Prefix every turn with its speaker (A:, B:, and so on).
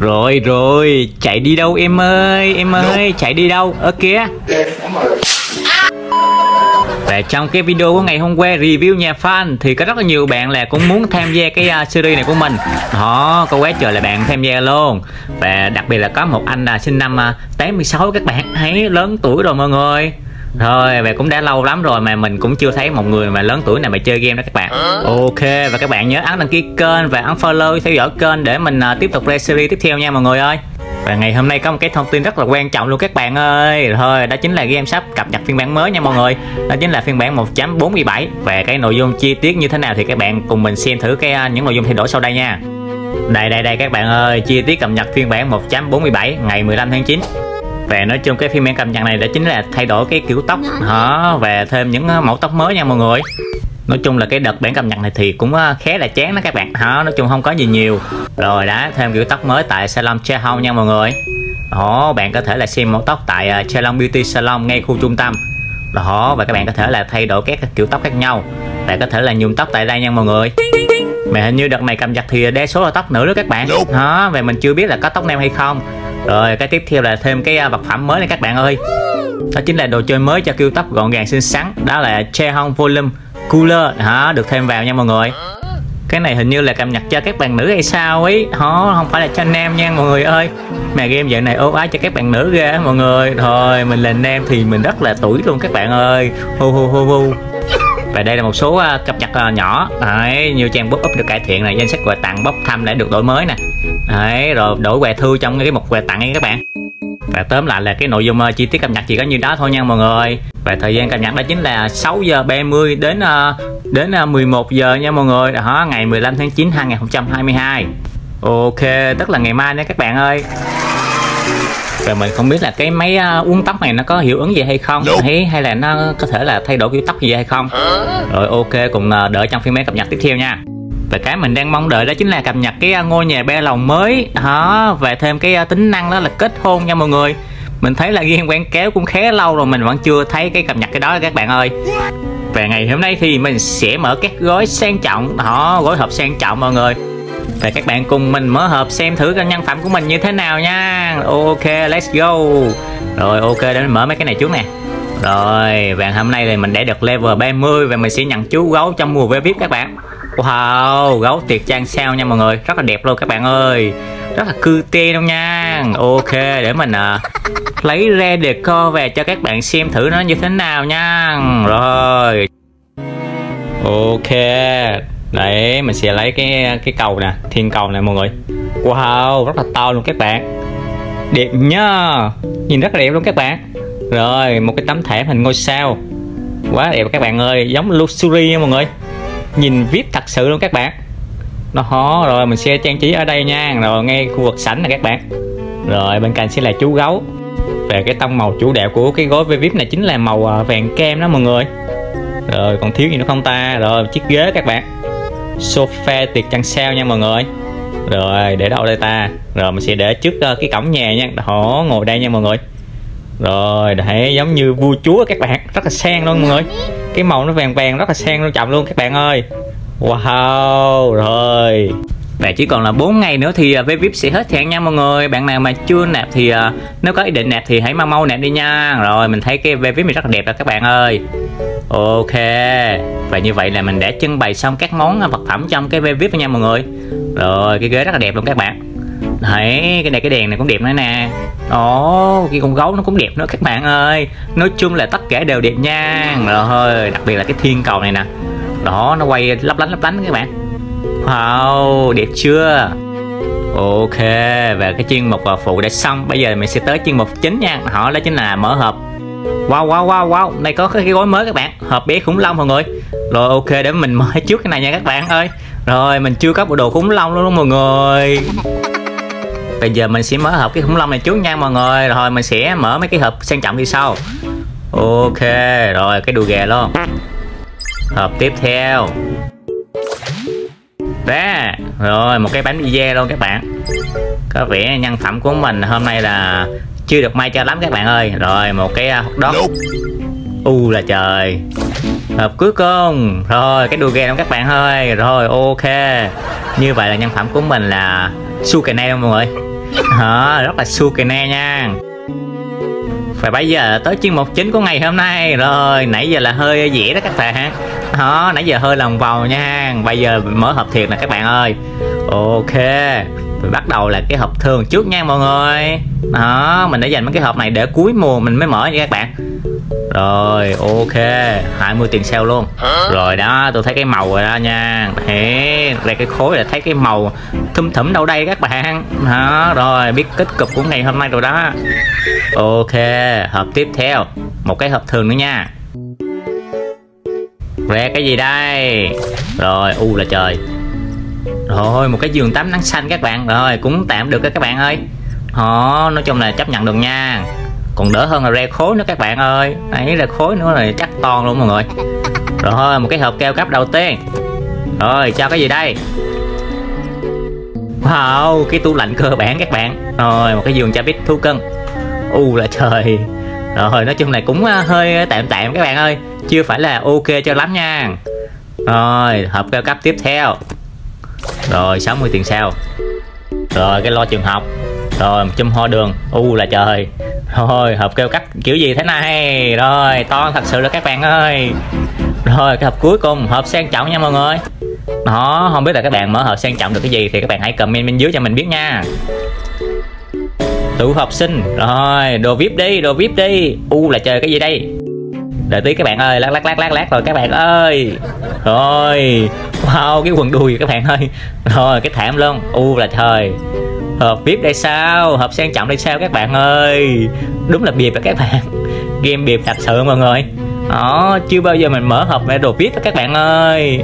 A: Rồi rồi. Chạy đi đâu em ơi? Em ơi chạy đi đâu? Ơ kìa. Và trong cái video của ngày hôm qua review nhà fan thì có rất là nhiều bạn là cũng muốn tham gia cái uh, series này của mình. Đó có quá trời là bạn tham gia luôn. Và đặc biệt là có một anh là sinh năm uh, 86 các bạn thấy lớn tuổi rồi mọi người thôi và cũng đã lâu lắm rồi mà mình cũng chưa thấy một người mà lớn tuổi nào mà chơi game đó các bạn. Ok và các bạn nhớ ấn đăng ký kênh và ấn follow theo dõi kênh để mình uh, tiếp tục ra series tiếp theo nha mọi người ơi. Và ngày hôm nay có một cái thông tin rất là quan trọng luôn các bạn ơi. Thôi đó chính là game sắp cập nhật phiên bản mới nha mọi người. Đó chính là phiên bản 1.47 Và cái nội dung chi tiết như thế nào thì các bạn cùng mình xem thử cái à, những nội dung thay đổi sau đây nha. Đây đây đây các bạn ơi Chi tiết cập nhật phiên bản 1.47 ngày 15 tháng 9 và nói chung cái phiên bản cập nhật này đó chính là thay đổi cái kiểu tóc đó và thêm những à, mẫu tóc mới nha mọi người. Nói chung là cái đợt bản cập nhật này thì cũng ờ, khá là chán đó các bạn. Đó nói chung không có gì nhiều. Rồi đã thêm kiểu tóc mới tại salon Hong nha mọi người. Đó bạn có thể là xem mẫu tóc tại uh, Chalon Beauty Salon ngay khu trung tâm. Đó và các bạn có thể là thay đổi các kiểu tóc khác nhau. Bạn có thể là nhuộm tóc tại đây nha mọi người. Mà hình như đợt này cập nhật thì đa số là tóc nữ đó các bạn. Đó và mình chưa biết là có tóc nam hay không rồi, cái tiếp theo là thêm cái à, vật phẩm mới này các bạn ơi. Đó chính là đồ chơi mới cho kêu tóc gọn gàng xinh xắn. Đó là Hong Volume cooler. Đó, được thêm vào nha mọi người. Cái này hình như là cập nhật cho các bạn nữ hay sao ấy? Đó không phải là cho nam nha mọi người ơi. Mà game giờ này ô ái cho các bạn nữ ra mọi người. Thôi, mình là nam thì mình rất là tuổi luôn các bạn ơi. Hu hu hu hu và đây là một số à, cập nhật à, nhỏ. Đấy nhiều trang bốc up được cải thiện này, danh sách quà tặng bốc thăm đã được đổi mới nè đấy rồi đổi quà thư trong cái mục quà tặng ấy các bạn. Và tóm lại là cái nội dung uh, chi tiết cập nhật chỉ có như đó thôi nha mọi người. Và thời gian cập nhật đó chính là 6 giờ 30 đến uh, đến uh, 11 giờ nha mọi người. Đó ngày 15 tháng 9 2022 ok tức là ngày mai nha các bạn ơi. Và mình không biết là cái máy uống tóc này nó có hiệu ứng gì hay không hay hay là nó có thể là thay đổi kiểu tóc gì hay không. Rồi ok cùng đợi trong phiên bản cập nhật tiếp theo nha và cái mình đang mong đợi đó chính là cập nhật cái à, ngôi nhà ba lồng mới. Đó, và thêm cái à, tính năng đó là kết hôn nha mọi người. Mình thấy là game quảng cáo cũng khá lâu rồi, mình vẫn chưa thấy cái cập nhật cái đó các bạn ơi. Và ngày hôm nay thì mình sẽ mở các gói sang trọng. Đó, gói hộp sang trọng mọi người. Và các bạn cùng mình mở hộp xem thử cái nhân phẩm của mình như thế nào nha. Ok, let's go. Rồi, ok, để mình mở mấy cái này trước nè. Rồi, và hôm nay thì mình đã được level 30 và mình sẽ nhận chú gấu trong mùa vip các bạn. Wow, gấu tuyệt trang sao nha mọi người. Rất là đẹp luôn các bạn ơi. Rất là cute luôn nha. Ok, để mình à, lấy ra decor về cho các bạn xem thử nó như thế nào nha. Rồi. Ok. Đấy, mình sẽ lấy cái cái cầu nè Thiên cầu nè mọi người. Wow, rất là to luôn các bạn. Đẹp nhá. Nhìn rất là đẹp luôn các bạn. Rồi, một cái tấm thẻ hình ngôi sao. Quá đẹp các bạn ơi. Giống luxury nha mọi người nhìn vip thật sự luôn các bạn. Đó rồi mình sẽ trang trí ở đây nha. Rồi ngay khu vực sảnh này các bạn. Rồi bên cạnh sẽ là chú gấu. Về cái tông màu chủ đạo của cái gối vip này chính là màu à, vàng kem đó mọi người. Rồi còn thiếu gì nữa không ta? Rồi chiếc ghế các bạn. Sofa tiệc trăng sao nha mọi người. Rồi để đâu đây ta? Rồi mình sẽ để trước à, cái cổng nhà nha. Đó, ngồi đây nha mọi người rồi đấy giống như vua chúa các bạn. Rất là sang luôn mọi người. Cái màu nó vàng vàng rất là sang luôn trọng luôn các bạn ơi. Wow rồi. Và chỉ còn là 4 ngày nữa thì uh, vip sẽ hết hạn nha mọi người. Bạn nào mà chưa nạp thì uh, nếu có ý định nạp thì hãy mau mau nạp đi nha. Rồi mình thấy cái vip này rất là đẹp rồi các bạn ơi. Ok. Và như vậy là mình đã trưng bày xong các món vật phẩm trong cái vip nha mọi người. Rồi cái ghế rất là đẹp luôn các bạn đấy cái này, cái đèn này cũng đẹp nữa nè. Ồ cái con gấu nó cũng đẹp nữa, các bạn ơi. Nói chung là tất cả đều đẹp nha. Rồi đặc biệt là cái thiên cầu này nè. Đó, nó quay lấp lánh lấp lánh các bạn. Wow, đẹp chưa? Ok, và cái chuyên mục à, phụ đã xong. Bây giờ mình sẽ tới chuyên mục chính nha. Họ đó chính là mở hộp. Wow wow wow wow. Đây có cái gói mới các bạn. Hộp bé khủng long mọi người. Rồi, ok, để mình mở trước cái này nha các bạn ơi. Rồi, mình chưa có bộ đồ khủng long luôn đó mọi người bây giờ mình sẽ mở hộp cái khủng long này trước nha mọi người. Rồi mình sẽ mở mấy cái hộp sang trọng đi sau. Ok rồi cái đùi gà luôn. Hộp tiếp theo. Đó rồi một cái bánh pizza luôn các bạn. Có vẻ nhân phẩm của mình hôm nay là chưa được may cho lắm các bạn ơi. Rồi một cái hot dog u là trời. Hộp cuối cùng. Rồi cái đùi gà luôn các bạn ơi. Rồi ok. Như vậy là nhân phẩm của mình là Sukene mọi người đó, rất là Sukene nha. Và bây giờ tới chuyên mục chính của ngày hôm nay. Rồi nãy giờ là hơi dễ đó các bạn. Đó nãy giờ hơi lòng vòng nha. Bây giờ mở hộp thiệt nè các bạn ơi. Ok. Mình bắt đầu là cái hộp thường trước nha mọi người. Đó mình đã dành mấy cái hộp này để cuối mùa mình mới mở nha các bạn. Rồi ok. 20 tiền sale luôn. Rồi đó tôi thấy cái màu rồi đó nha. Thế đây cái khối là thấy cái màu thum thủm đâu đây các bạn. Đó, rồi, biết kết cục của ngày hôm nay rồi đó. Ok, hộp tiếp theo. Một cái hộp thường nữa nha. Re cái gì đây? Rồi, u là trời. Rồi, một cái giường tắm nắng xanh các bạn. Rồi, cũng tạm được các bạn ơi. Đó nói chung là chấp nhận được nha. Còn đỡ hơn là re khối nữa các bạn ơi. Đấy là khối nữa là chắc toàn luôn mọi người. Rồi, một cái hộp keo cấp đầu tiên. Rồi, cho cái gì đây? Wow, cái tủ lạnh cơ bản các bạn. Rồi, một cái giường cha biết thu cân. U là trời. Rồi, nói chung này cũng à, hơi tạm tạm các bạn ơi. Chưa phải là ok cho lắm nha. Rồi, hộp cao cấp tiếp theo. Rồi 60 tiền sao rồi, cái lo trường học. Rồi, một chum hoa đường. U là trời. Rồi, hộp cao cấp kiểu gì thế này? Rồi, to thật sự là các bạn ơi. Rồi, cái hộp cuối cùng, hộp sang trọng nha mọi người đó không biết là các bạn mở hộp sang trọng được cái gì thì các bạn hãy comment bên dưới cho mình biết nha. Tủ học sinh. Rồi, đồ vip đi, đồ vip đi. U là chơi cái gì đây? Đợi tí các bạn ơi, lát lát lát lát lát rồi các bạn ơi. Rồi, wow, cái quần đùi các bạn ơi. Rồi, cái thảm luôn. U là trời. Hộp vip đây sao? Hộp sang trọng đây sao các bạn ơi? Đúng là bịp đó các bạn. Game bịp thật sự mọi người. Đó chưa bao giờ mình mở hộp mẹ đồ vip đó các bạn ơi.